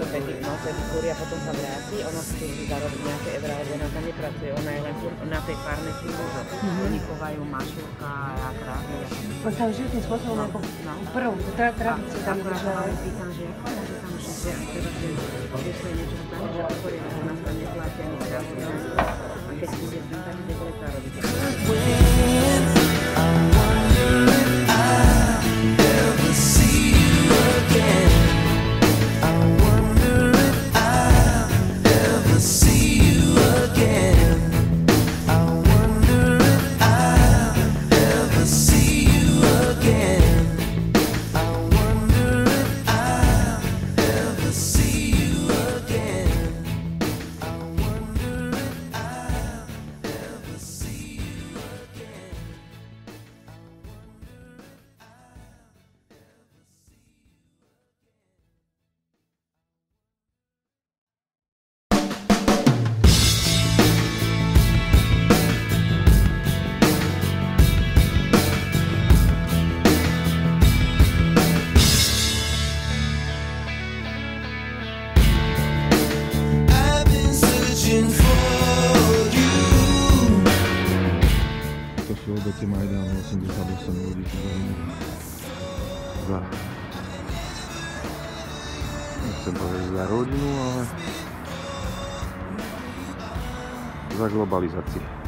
to pekno, pedikúry a potom sa vráti, ona si tiež zarobí nejaké eurá, lebo ona tam nepracuje, ona je len na tej farme tým mužom. Mm-hmm. Oni chovajú mašulka a krávy. On tam žije tým spôsobom ako no. prvú, to teda tradícia tam držala. Ja pýtam, že ako môže tam žiť, že teraz je, že sa niečo stane, že okolie, že nás tam neplatia, ani krávy, keď bude tam, tak bude robiť. podstate Majdánu 88 ľudí tu zomrie. Za... Nechcem povedať za rodinu, ale za globalizáciu.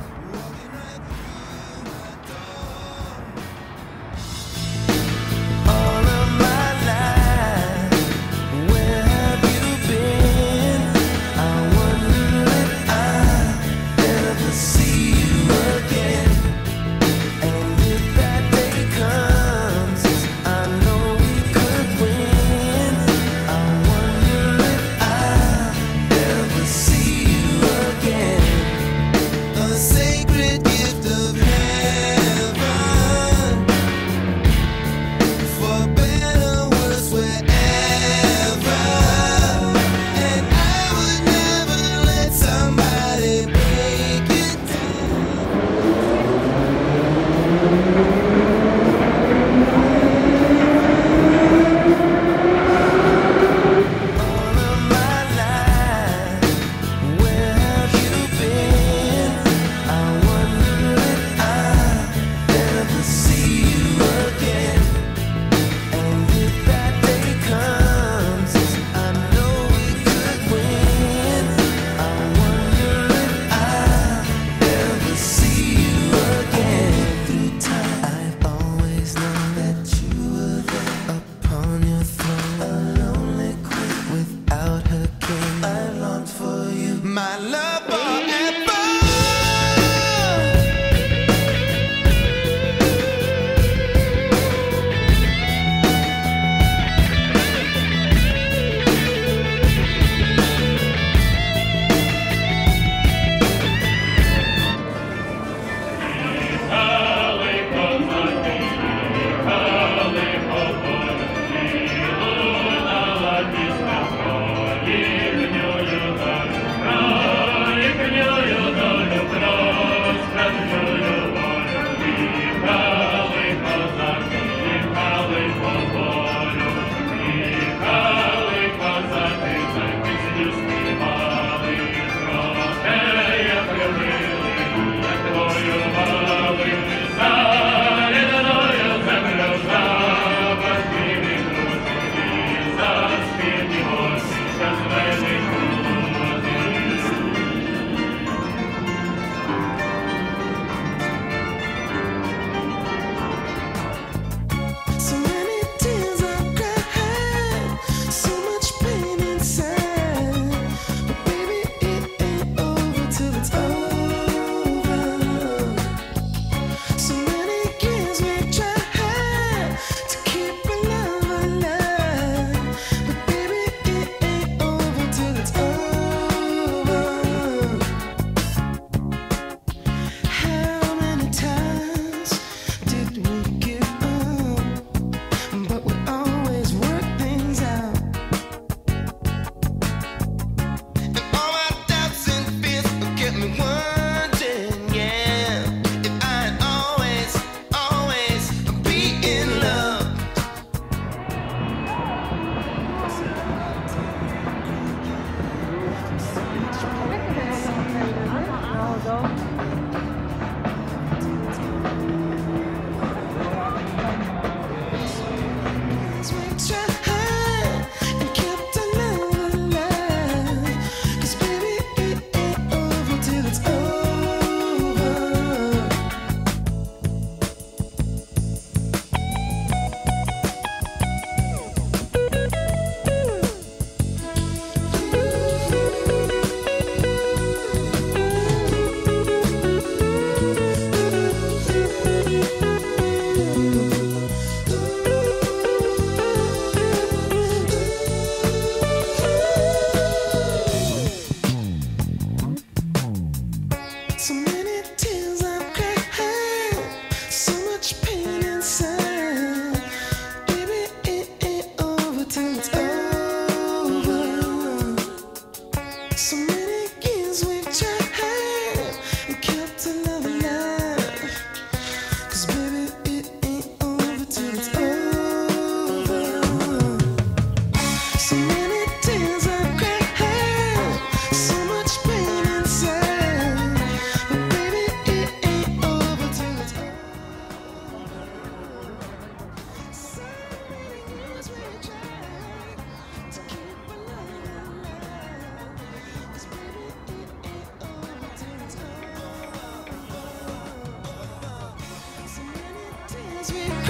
sweet.